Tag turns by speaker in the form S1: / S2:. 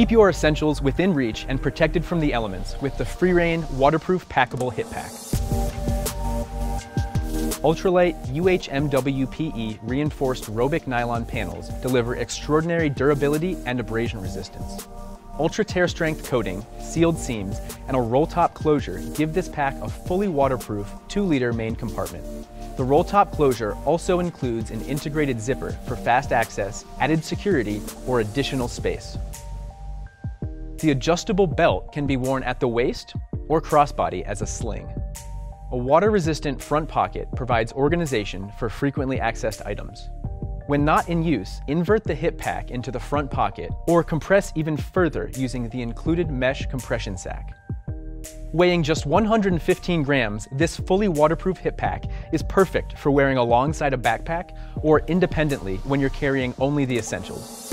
S1: Keep your essentials within reach and protected from the elements with the Freerain waterproof packable hip pack. Ultralight UHMWPE reinforced Robic nylon panels deliver extraordinary durability and abrasion resistance. Ultra tear strength coating, sealed seams, and a roll top closure give this pack a fully waterproof 2 liter main compartment. The roll top closure also includes an integrated zipper for fast access, added security, or additional space. The adjustable belt can be worn at the waist or crossbody as a sling. A water-resistant front pocket provides organization for frequently accessed items. When not in use, invert the hip pack into the front pocket or compress even further using the included mesh compression sack. Weighing just 115 grams, this fully waterproof hip pack is perfect for wearing alongside a backpack or independently when you're carrying only the essentials.